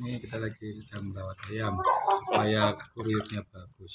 ini kita lagi sedang merawat ayam. Supaya kurirnya bagus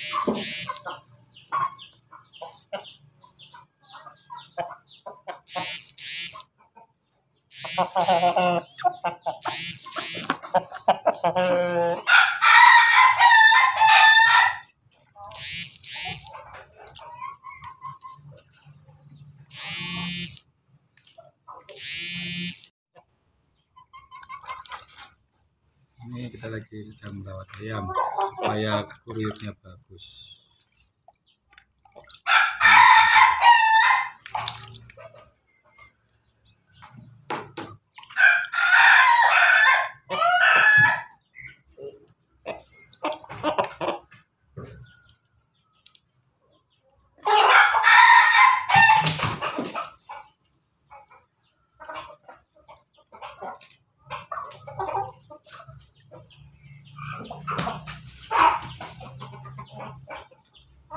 ini kita lagi sedang merawat ayam. Supaya kurirnya bagus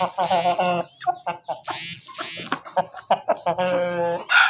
ハハハハ